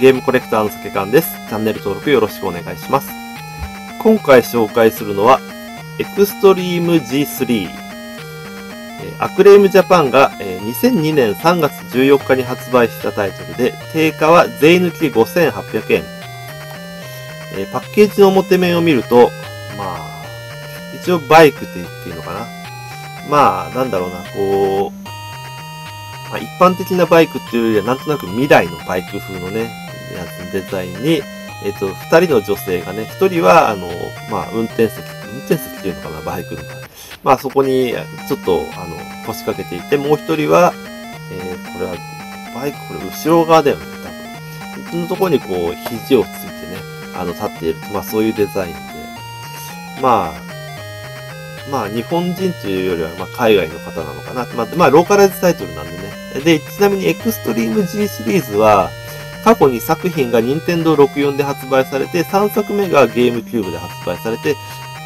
ゲームコレクターの酒缶です。チャンネル登録よろしくお願いします。今回紹介するのは、エクストリーム G3。アクレームジャパンが、2002年3月14日に発売したタイトルで、定価は税抜き5800円。パッケージの表面を見ると、まあ、一応バイクって言っていいのかな。まあ、なんだろうな、こう、まあ、一般的なバイクっていうよりは、なんとなく未来のバイク風のね、やつデザインに、えっ、と、二人の女性がね、一人は、あの、まあ、運転席、運転席っていうのかな、バイクの。まあ、そこに、ちょっと、あの、腰掛けていて、もう一人は、えー、これは、バイク、これ後ろ側だよね、多分。そのところにこう、肘をついてね、あの、立っている。まあ、そういうデザインで。まあ、まあ、日本人というよりは、まあ、海外の方なのかな。まあ、まあ、ローカライズタイトルなんでね。で、ちなみに、エクストリーム G シリーズは、過去に作品が任天堂64で発売されて、3作目がゲームキューブで発売されて、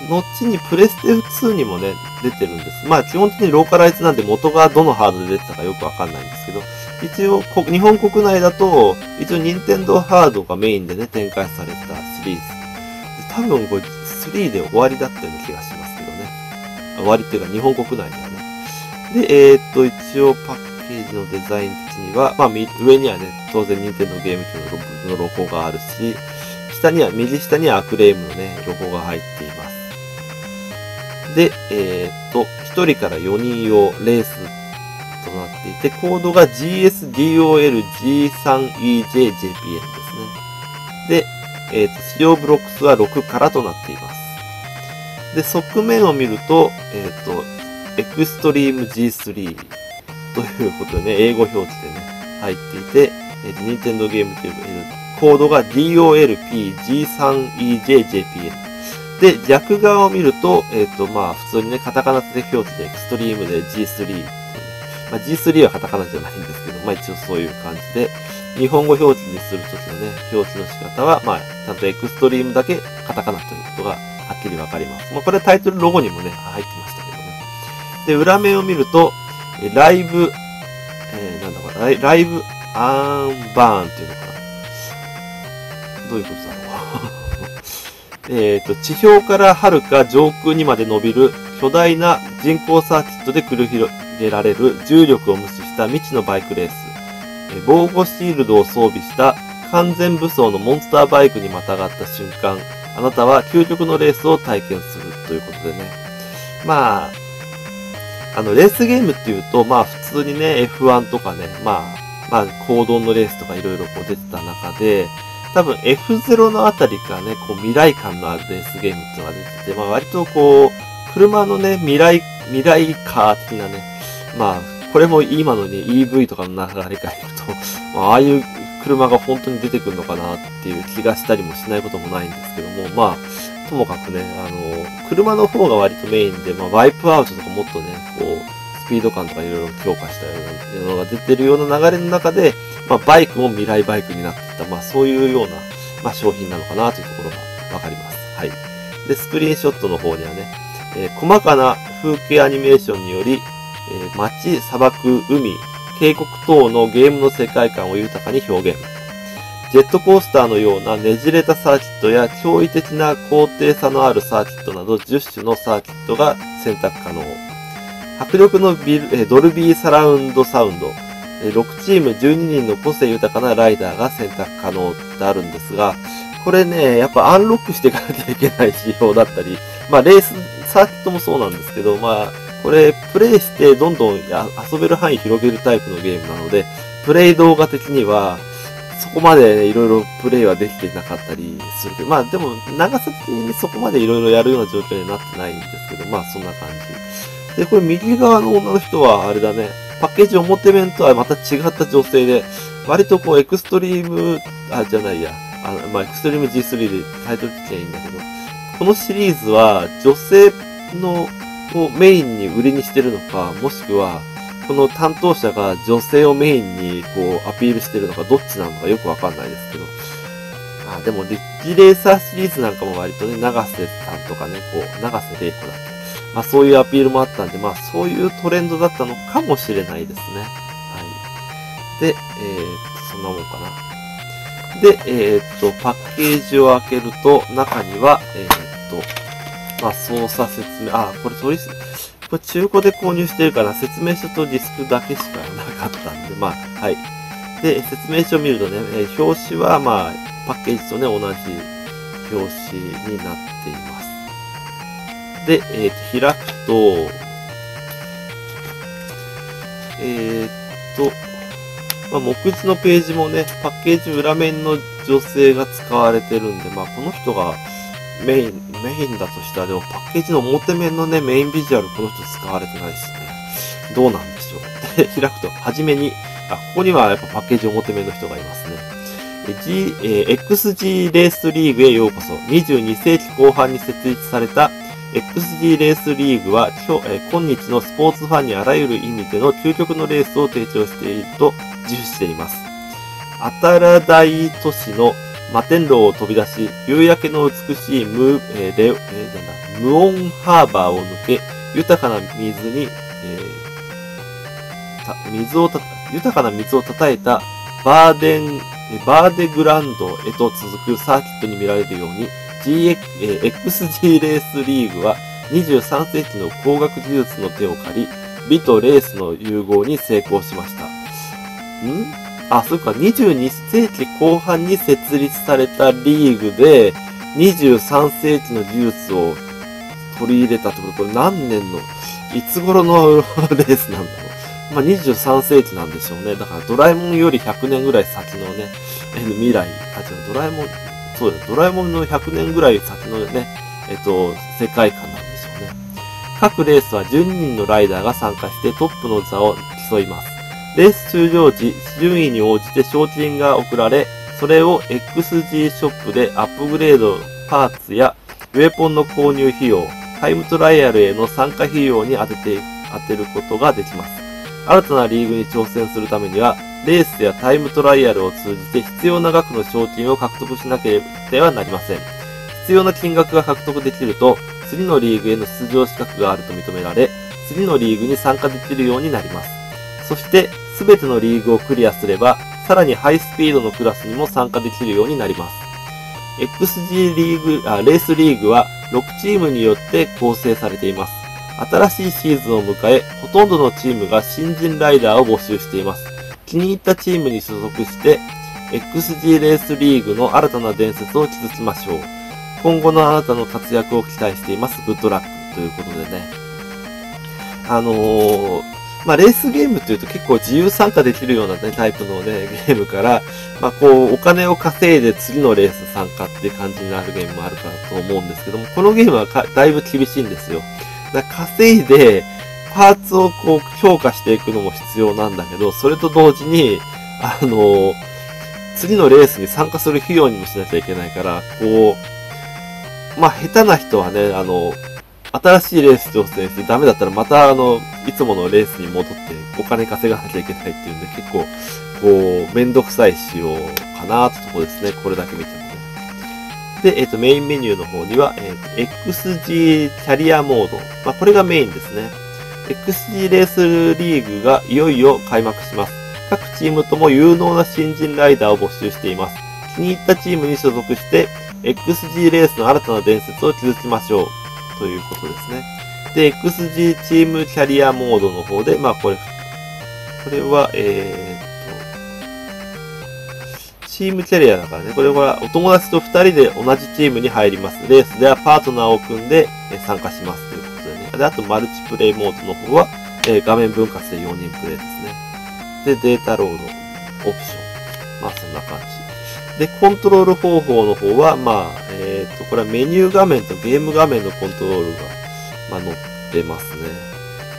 後にプレステ2にもね、出てるんです。まあ、基本的にローカライズなんで元がどのハードで出てたかよくわかんないんですけど、一応、日本国内だと、一応任天堂ハードがメインでね、展開されたシリーズ。多分これ3で終わりだったような気がしますけどね。終わりっていうか日本国内ではね。で、えー、っと、一応パッジのデザインには、まあ、上にはね、当然任天堂ゲーム機のロゴがあるし、下には、右下にはアクレームのね、ロゴが入っています。で、えー、っと、1人から4人用レースとなっていて、コードが GSDOLG3EJJPN ですね。で、えー、っと、使用ブロックスは6からとなっています。で、側面を見ると、えっ、と、エクストリーム G3 ということでね、英語表記でね、入っていて、えっ、と、任天堂ゲームキューブ、えーコードが DOLPG3EJJPN。で、逆側を見ると、えっ、と、まあ、普通にね、カタカナで表記でエクストリームで G3 っていうね。まあ、G3 はカタカナじゃないんですけど、まあ一応そういう感じで、日本語表記にするときのね、表記の仕方は、まあ、ちゃんとエクストリームだけカタカナということがはっきりわかります。まあ、これタイトルロゴにもね、入ってましたけどね。で、裏面を見ると、ライブ、えー、なんだこれ、ライブアーンバーンっていうのかな。どういうことだろう。えっと、地表から遥か上空にまで伸びる巨大な人工サーキットで繰り広げられる重力を無視した未知のバイクレース。えー防護シールドを装備した完全武装のモンスターバイクにまたがった瞬間、あなたは究極のレースを体験するということでね。まあ、あの、レースゲームっていうと、まあ普通にね、F1 とかね、まあ、まあ、行動のレースとかいろいろこう出てた中で、多分 F0 のあたりからね、こう未来感のあるレースゲームっていうのが出てて、まあ割とこう、車のね、未来、未来カー的なね、まあ、これも今のね、EV とかの流れから言うと、まあ、ああいう車が本当に出てくるのかなっていう気がしたりもしないこともないんですけども、まあ、ともかくね、あの、車の方が割とメインで、まあ、ワイプアウトとかもっとね、こう、スピード感とかいろいろ強化したようなのが出てるような流れの中で、まあ、バイクも未来バイクになってた、まあ、そういうような、まあ、商品なのかなというところがわかります。はい。で、スクリーンショットの方にはね、えー細かな風景アニメーションにより、えー街、砂漠、海、渓谷等のゲームの世界観を豊かに表現。ジェットコースターのようなねじれたサーキットや驚異的な高低差のあるサーキットなど10種のサーキットが選択可能。迫力のビルえドルビーサラウンドサウンド。6チーム12人の個性豊かなライダーが選択可能ってあるんですが、これね、やっぱアンロックしていかなきゃいけない仕様だったり、まあレース、サーキットもそうなんですけど、まあ、これプレイしてどんどん遊べる範囲広げるタイプのゲームなので、プレイ動画的には、こまでいろいろプレイはできてなかったりするけど、まあでも長さ的にそこまでいろいろやるような状況になってないんですけど、まあそんな感じ。で、これ右側の女の人はあれだね、パッケージ表面とはまた違った女性で、割とこうエクストリーム、あ、じゃないや、あの、まあエクストリーム G3 でタイトル聞きゃいいんだけど、このシリーズは女性のをメインに売りにしてるのか、もしくは、この担当者が女性をメインにこうアピールしてるのかどっちなのかよくわかんないですけど。あ、でもリッチレーサーシリーズなんかも割とね、長瀬さんとかね、こう、長瀬玲子だっけ。まあそういうアピールもあったんで、まあそういうトレンドだったのかもしれないですね。はい。で、えー、そんなもんかな。で、えー、っと、パッケージを開けると、中には、えー、っと、まあ、操作説明、あ、これ取り、これ中古で購入してるから説明書とディスクだけしかなかったんで、まあ、はい。で、説明書を見るとね、えー、表紙は、まあ、パッケージとね、同じ表紙になっています。で、えー、開くと、えー、っと、まあ、目次のページもね、パッケージ裏面の女性が使われてるんで、まあ、この人がメイン、メインだとしたら、でもパッケージの表面のね、メインビジュアルこの人使われてないですね。どうなんでしょう。開くと、はじめに、あ、ここにはやっぱパッケージ表面の人がいますね。G、えー、XG レースリーグへようこそ。22世紀後半に設立された XG レースリーグは今日、えー、今日のスポーツファンにあらゆる意味での究極のレースを提供していると自負しています。アタラダイ都市の摩天楼を飛び出し、夕焼けの美しいム,、えーレえー、無音ハーバーを抜け、豊かな水に、えー、水をた、豊かな水をたえたバーデン、バーデグランドへと続くサーキットに見られるように、GX、え、XG レースリーグは23世紀の工学技術の手を借り、美とレースの融合に成功しました。ん？あ、そっか、22世紀後半に設立されたリーグで、23世紀の技術を取り入れたってこと、これ何年の、いつ頃のレースなんだろう。まあ、23世紀なんでしょうね。だからドラえもんより100年ぐらい先のね、え未来、あ、違う、ドラえもん、そうだ、ドラえもんの100年ぐらい先のね、えっと、世界観なんでしょうね。各レースは12人のライダーが参加してトップの座を競います。レース終了時、順位に応じて賞金が送られ、それを XG ショップでアップグレード、パーツやウェポンの購入費用、タイムトライアルへの参加費用に当てて、当てることができます。新たなリーグに挑戦するためには、レースやタイムトライアルを通じて必要な額の賞金を獲得しなければなりません。必要な金額が獲得できると、次のリーグへの出場資格があると認められ、次のリーグに参加できるようになります。そして、すべてのリーグをクリアすれば、さらにハイスピードのクラスにも参加できるようになります。XG リーグ、あ、レースリーグは6チームによって構成されています。新しいシーズンを迎え、ほとんどのチームが新人ライダーを募集しています。気に入ったチームに所属して、XG レースリーグの新たな伝説を築きましょう。今後のあなたの活躍を期待しています。グッドラックということでね。あのー、まあ、レースゲームっていうと結構自由参加できるようなね、タイプのね、ゲームから、まあ、こう、お金を稼いで次のレース参加っていう感じになるゲームもあるかと思うんですけども、このゲームはだいぶ厳しいんですよ。だから稼いで、パーツをこう、強化していくのも必要なんだけど、それと同時に、あの次のレースに参加する費用にもしなきゃいけないから、こう、まあ、下手な人はね、あの、新しいレース挑戦してダメだったらまたあの、いつものレースに戻ってお金稼がなきゃいけないっていうんで結構、こう、めんどくさい仕様かなってとこですね。これだけ見てもね。で、えっ、ー、と、メインメニューの方には、えっ、ー、と、XG キャリアモード。まあ、これがメインですね。XG レースリーグがいよいよ開幕します。各チームとも有能な新人ライダーを募集しています。気に入ったチームに所属して、XG レースの新たな伝説を築きましょう。ということですね。で、XG チームキャリアモードの方で、まあこれ、これは、えー、と、チームキャリアだからね、これはお友達と2人で同じチームに入ります。レースではパートナーを組んで参加しますということでね。で、あとマルチプレイモードの方は、えー、画面分割で4人プレイですね。で、データロード、オプション。まあそんな感じ。で、コントロール方法の方は、まあ、えっ、と、これはメニュー画面とゲーム画面のコントロールが、まあ、載ってますね。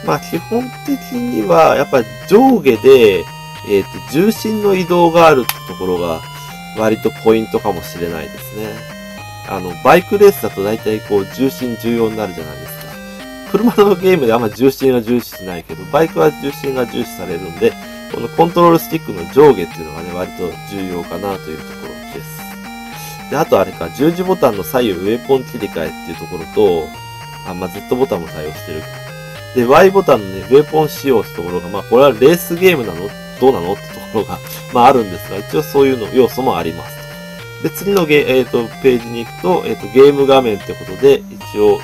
まあ、基本的には、やっぱり上下で、えっ、ー、と、重心の移動があるってところが、割とポイントかもしれないですね。あの、バイクレースだと大体こう、重心重要になるじゃないですか。車のゲームであんま重心は重視しないけど、バイクは重心が重視されるんで、このコントロールスティックの上下っていうのがね、割と重要かなというところです。で、あとあれか、十字ボタンの左右ウェポン切り替えっていうところと、あ、まあ、Z ボタンも対応してる。で、Y ボタンのね、ウェポン使用ってところが、まあ、これはレースゲームなの？どうなの？ってところが、まあ、あるんですが、一応そういうの、要素もありますで、次のゲ、えー、とページに行くと、えー、とゲーム画面ってことで、一応、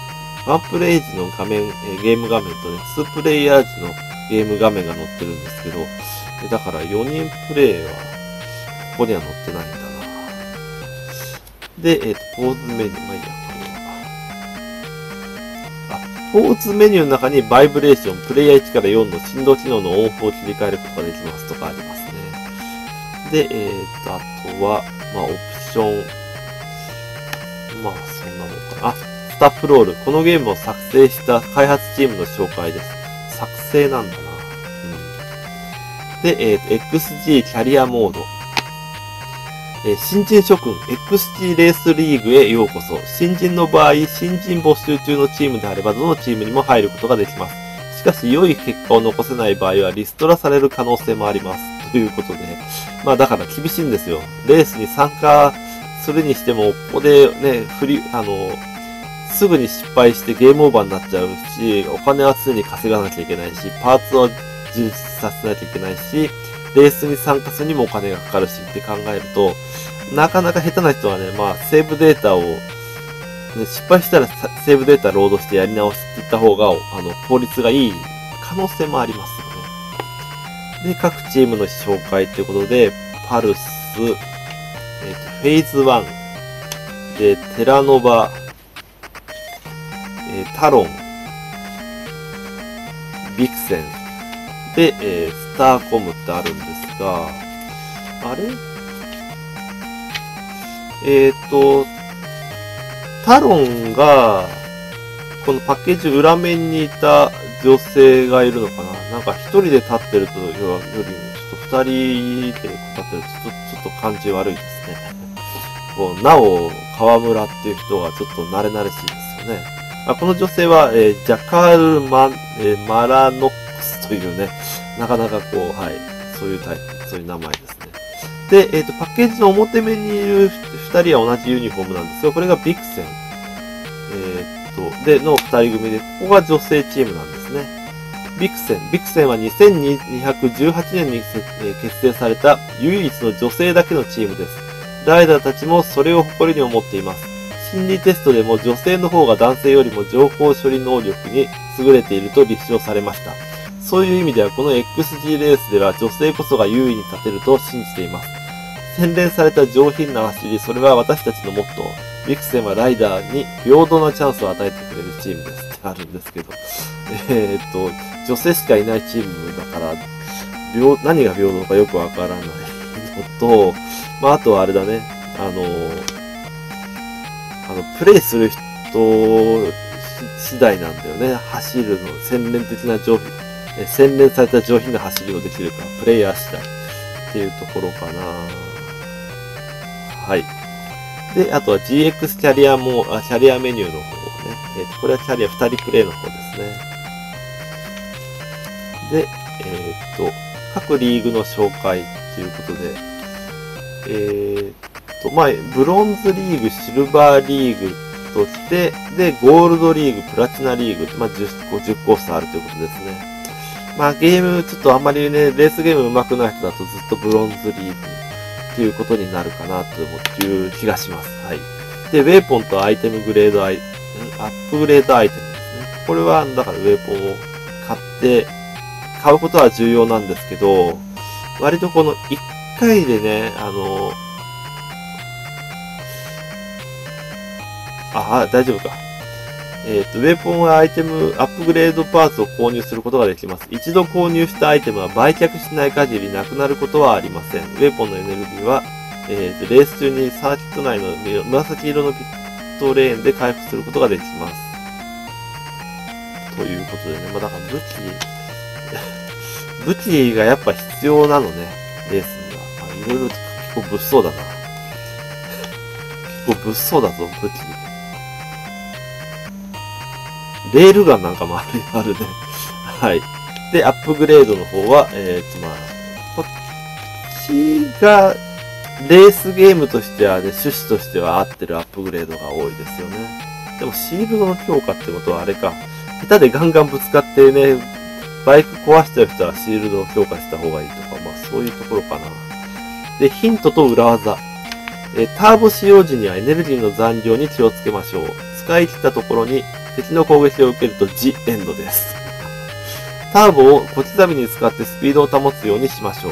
ワンプレイ時の画面、えー、ゲーム画面とね、2プレイヤー時のゲーム画面が載ってるんですけど、えだから4人プレイは、ここには載ってないんだな。で、えっ、と、ポーズメニュー、まあいいや、ポーズメニューの中にバイブレーション、プレイヤー1から4の振動機能のオンオフを切り替えることができますとかありますね。で、えっ、と、あとは、まあ、オプション、まあ、そんなもんかな。あ、スタッフロール。このゲームを作成した開発チームの紹介です。作成なんだな。うん。で、えっ、ー、と、XG キャリアモード。え、新人諸君、XG レースリーグへようこそ。新人の場合、新人募集中のチームであれば、どのチームにも入ることができます。しかし、良い結果を残せない場合は、リストラされる可能性もあります。ということで、まあだから厳しいんですよ。レースに参加するにしても、ここでね、振り、あの、すぐに失敗してゲームオーバーになっちゃうし、お金は常に稼がなきゃいけないし、パーツを充実させなきゃいけないし、レースに参加するにもお金がかかるしって考えると、なかなか下手な人はね、まあ、セーブデータを、ね、失敗したらセーブデータロードしてやり直していった方が、あの、効率がいい可能性もありますよね。で、各チームの紹介ということで、パルス、えっ、ー、と、フェーズ1、で、テラノバ、えー、タロン、ビクセン、で、えー、スターコムってあるんですが、あれえっ、ー、と、タロンが、このパッケージ裏面にいた女性がいるのかな？なんか一人で立ってるとより、ちょっと二人で立ってるとちょっと感じ悪いですね。こう、なお、河村っていう人がちょっと慣れ慣れしいですよね。あこの女性は、えー、ジャカルマ、えー、マラノックスというね、なかなかこう、はい、そういうタイプ、そういう名前ですね。で、えっ、ー、と、パッケージの表面にいる二人は同じユニフォームなんですが、これがビクセン。えっ、と、で、の二人組で、ここが女性チームなんですね。ビクセン。ビクセンは2218年に結成された唯一の女性だけのチームです。ライダーたちもそれを誇りに思っています。心理テストでも女性の方が男性よりも情報処理能力に優れていると立証されました。そういう意味ではこの XG レースでは女性こそが優位に立てると信じています。洗練された上品な走り、それは私たちのモットー。ビクセンはライダーに平等なチャンスを与えてくれるチームですってあるんですけど。えー、っと、女性しかいないチームだから、何が平等かよくわからないのと、まあ、あとはあれだね、あのあの、プレイする人次第なんだよね。走るの、洗練的な上品、洗練された上品な走りをできるか、プレイヤー次第っていうところかな。はい。で、あとは GX キャリアも、あキャリアメニューの方ね。えっ、ー、と、これはキャリア2人プレイの方ですね。で、えっ、ー、と、各リーグの紹介ということで、えー、と、まあ、ブロンズリーグ、シルバーリーグとして、で、ゴールドリーグ、プラチナリーグ、まあ、10, 10コースあるということですね。まあ、ゲーム、ちょっとあんまりね、レースゲーム上手くない人だとずっとブロンズリーグっていうことになるかなという気がします。はい。で、ウェポンとアイテムグレードアイ、アップグレードアイテムですね。これは、だからウェポンを買って、買うことは重要なんですけど、割とこの1回でね、あの、あ、大丈夫か。えっ、ー、と、ウェポンはアイテム、アップグレードパーツを購入することができます。一度購入したアイテムは売却しない限りなくなることはありません。ウェポンのエネルギーは、えっ、ー、と、レース中にサーキット内の紫色のピットレーンで回復することができます。ということでね、まあ、だから武器、武器がやっぱ必要なのね、レースには。まあ、いろいろ結構物騒だな。結構物騒だぞ、武器。レールガンなんかもある、あるね。はい。で、アップグレードの方は、えー、と、まあ、こっちが、レースゲームとしてはね、趣旨としては合ってるアップグレードが多いですよね。でもシールドの強化ってことはあれか。下手でガンガンぶつかってね、バイク壊しちゃう人はシールドを強化した方がいいとか、まあそういうところかな。で、ヒントと裏技。えターボ使用時にはエネルギーの残量に気をつけましょう。使い切ったところに敵の攻撃を受けるとジエンドです。ターボを小刻みに使ってスピードを保つようにしましょう。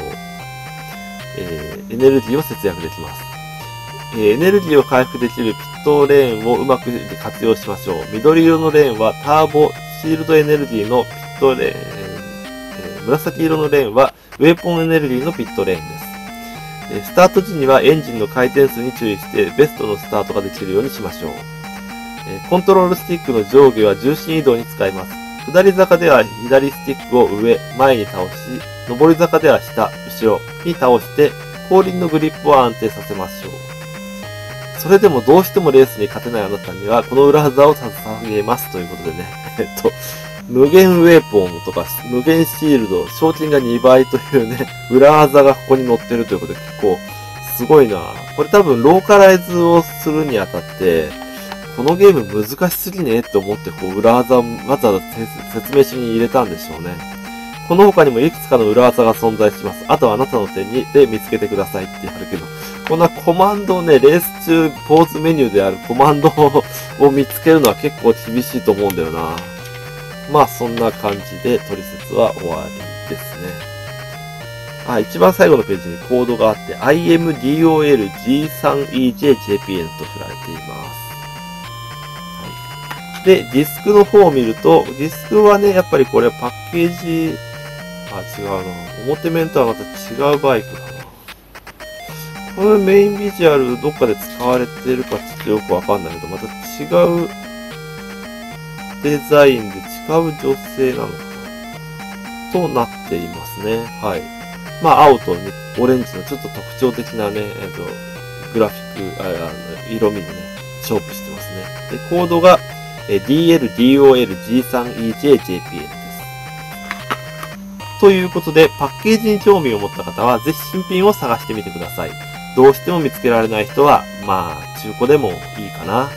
えーエネルギーを節約できます。えーエネルギーを回復できるピットレーンをうまく活用しましょう。緑色のレーンはターボ、シールドエネルギーのピットレーン、えー紫色のレーンはウェポンエネルギーのピットレーンです。スタート時にはエンジンの回転数に注意してベストのスタートができるようにしましょう。コントロールスティックの上下は重心移動に使います。下り坂では左スティックを上、前に倒し、上り坂では下、後ろに倒して、後輪のグリップを安定させましょう。それでもどうしてもレースに勝てないあなたには、この裏技を捧げますということでね。えっと、無限ウェポンとか、無限シールド、賞金が2倍というね、裏技がここに載ってるということで結構すごいなこれ多分ローカライズをするにあたって、このゲーム難しすぎねって思ってこう裏技をわざわざ説明書に入れたんでしょうね。この他にもいくつかの裏技が存在します。あとはあなたの手にで見つけてくださいってあるけど、こんなコマンドをね、レース中ポーズメニューであるコマンドを見つけるのは結構厳しいと思うんだよな。まあそんな感じで取説は終わりですね。あ、一番最後のページにコードがあって、imdolg3ejjpn と振られています。で、ディスクの方を見ると、ディスクはね、やっぱりこれパッケージ、あ、違うな。表面とはまた違うバイクだな。このメインビジュアルどっかで使われてるかちょっとよくわかんないけど、また違うデザインで違う女性なのかなとなっていますね。はい。まあ、青と、ね、オレンジのちょっと特徴的なね、えっ、と、グラフィック、ああの色味にね、勝負してますね。で、コードが、DLDOLG3EJJPN です。ということで、パッケージに興味を持った方は、ぜひ新品を探してみてください。どうしても見つけられない人は、まあ、中古でもいいかな。